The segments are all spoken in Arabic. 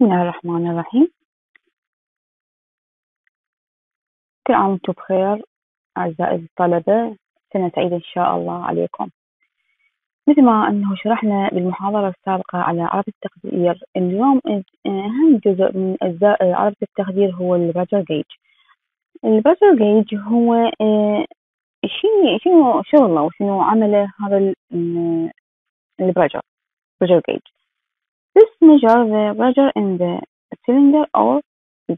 بسم الله الرحمن الرحيم. كل عام وأنتم بخير أعزائي الطلبة سنة سعيدة إن شاء الله عليكم. مثل ما أنه شرحنا بالمحاضرة السابقة على عربة التقدير اليوم أهم جزء من أجزاء عربة التقدير هو الباجر جيج. الباجر جيج هو آه، شنو شنو شغله وشنو عمله هذا ال pressure pressure gauge. This measure the pressure in the cylinder or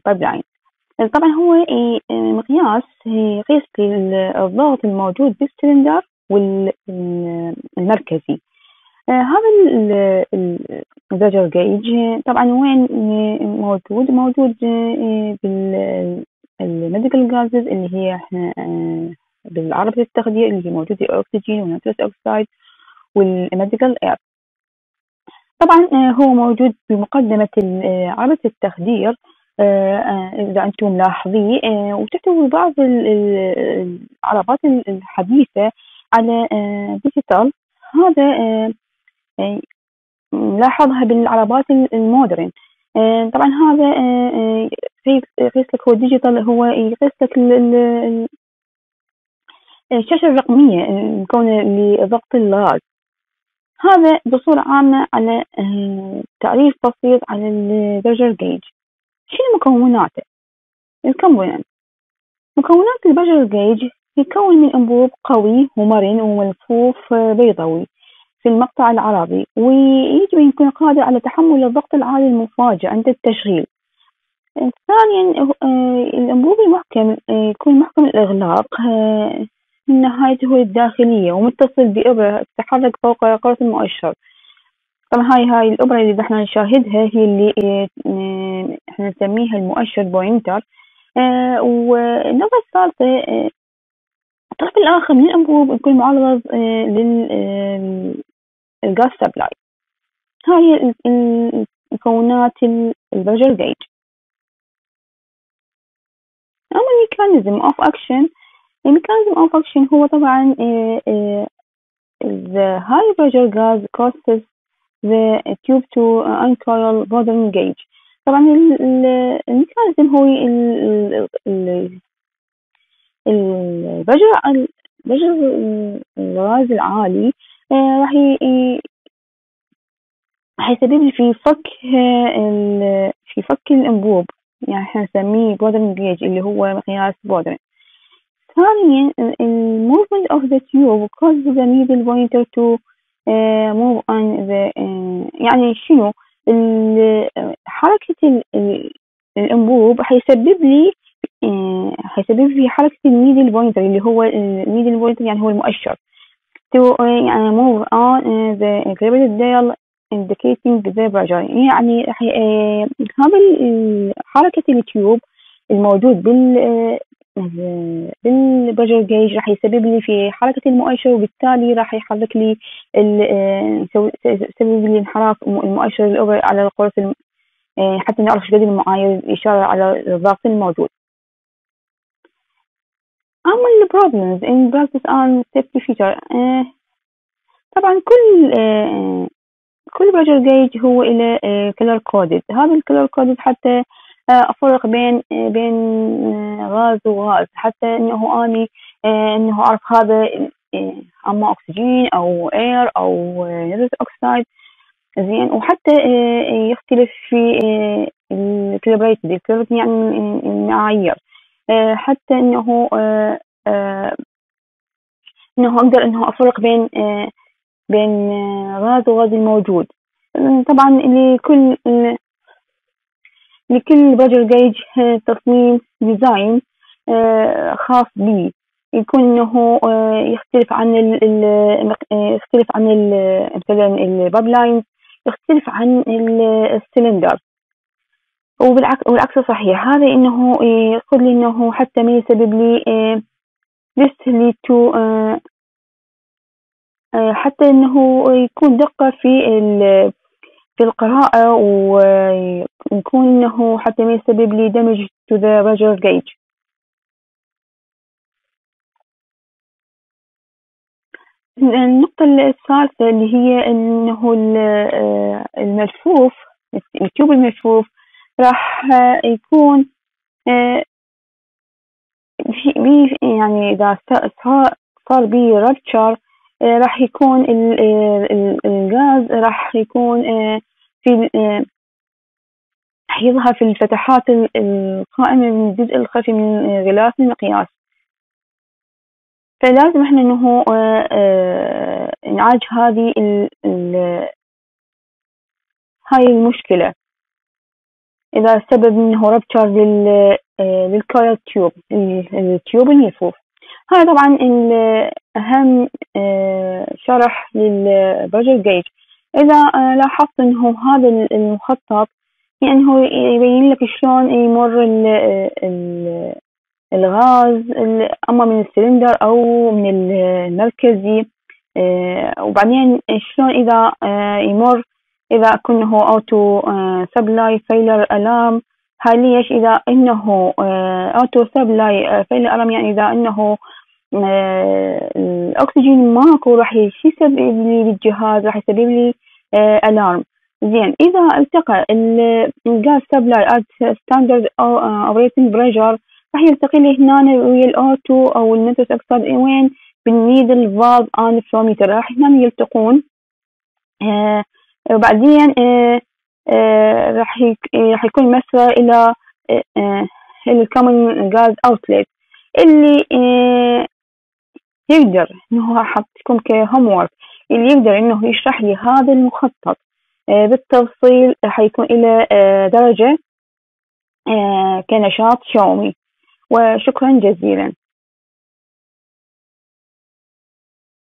pipeline. طبعا هو مقياس يقيس الضغط الموجود بالسلندر والمركزي. هذا ال pressure gauge طبعا وين موجود؟ موجود بال medical gases اللي هي إحنا بالعربي التخدير اللي هي موجودة الأكسجين و nitrous oxide وال medical air طبعا آه، هو موجود بمقدمة آه، عرض التخدير آه، إذا أنتم ملاحظين وتحتوي بعض العربات الحديثة على digital. هذا نلاحظها بالعربات ال modern. طبعا هذا يقيس لك هو ال digital هو يقيس لك الشاشة الرقمية المكونة لضغط الغاز هذا بصورة عامة على آه، تعريف بسيط على ال pressure gauge شنو مكوناته ال component مكونات ال pressure gauge يتكون من أنبوب قوي ومرن وملفوف آه، بيضوي في المقطع العرضي ويجب أن يكون قادر على تحمل الضغط العالي المفاجئ عند التشغيل. ثانيا آه، الأنبوب المحكم يكون محكم الإغلاق نهايته الداخلية ومتصل بإبرة تتحرك فوق قرص المؤشر. طبعا هاي هاي الإبرة اللي إحنا نشاهدها هي اللي آه إحنا نسميها المؤشر pointer. آه والنقطة الثالثة آه الطرف الآخر من الأنبوب يكون معرض لل gas supply. هاي المكونات ال pressure gauge أما ال mechanism of action ال mechanism of action هو طبعا the high pressure gas causes the tube to uncoil Bourdon gauge. طبعا ال mechanism هو ال pressure pressure الغاز العالي راح راح يسبب في فك في فك الأنبوب. يعني إحنا نسميه بودرن جيج اللي هو مقياس بودرن ثانيا movement of the tube causes the needle pointer to uh, move on the uh, يعني شنو؟ حركة الأنبوب حيسبب لي حيسبب لي حركة ال needle pointer اللي هو ال needle pointer يعني هو المؤشر. Uh, يعني on uh, the graduated dial indicating the pressure يعني هذا حركة ال tube الموجود بال بال pressure gauge راح يسبب لي في حركة المؤشر وبالتالي راح يحرك لي آه، يسبب لي انحراف المؤشر ال over على القرص آه، حتى نعرف إيش قد المعايير الإشارة على الضغط الموجود. أما ال problems practice and safety feature آه، طبعا كل كل pressure gauge هو إلى color coded هذا ال color coded حتى أفرق بين بين غاز وغاز. حتى إنه اني إنه أعرف هذا أما أكسجين أو air أو nitrous oxide زين. وحتى يختلف في ال calibrated يعني المعايير حتى إنه إنه أقدر إنه أفرق بين بين غاز وغاز الموجود. طبعا لكل لكل pressure gauge تصميم design آه، خاص به يكون إنه آه، يختلف عن ال آه، يختلف عن مثلا ال pipeline يختلف عن السلندر. وبالعكس والعكس صحيح. هذا إنه يقول لي إنه حتى ما يسبب لي this lead to حتى إنه يكون دقة في في القراءة ويكون إنه حتى ما يسبب لي damage to the visual gauge. النقطة الثالثة اللي هي إنه الملفوف التيوب الملفوف راح يكون يعني إذا صار بي ربتشر راح يكون الغاز راح يكون في يظهر في الفتحات القائمة من الجزء الخلفي من غلاف المقياس. فلازم إحنا إنه آه، آه، نعالج هذه هاي المشكلة. إذا سبب إنه rupture لل آه، لل coil tube ال tube الملفوف. هذا طبعا أهم شرح لل pressure gauge إذا لاحظت إنه هذا المخطط يعني هو يبين لك شلون يمر الغاز أما من السلندر أو من المركزي. آه، وبعدين شلون إذا آه، يمر إذا كنه O2 supply failure alarm هاي ليش؟ إذا إنه O2 supply failure alarm يعني إذا إنه آه، الأكسجين ماكو راح يسبب لي بالجهاز راح يسبب لي alarm زين إذا التقى ال gas supply at standard operating pressure راح يلتقي لي هنا ويا ال O2 أو ال nitrous oxide وين؟ بال needle valve and flowmeter راح هنا يلتقون آه وبعدين آه آه راح راح يكون مسوى إلى آه ال common gas outlet اللي آه يقدر إنه احطكم ك homework اللي يقدر إنه يشرح لي هذا المخطط. آه بالتفصيل حيكون إلى آه درجة آه كنشاط شاومي وشكرا جزيلا.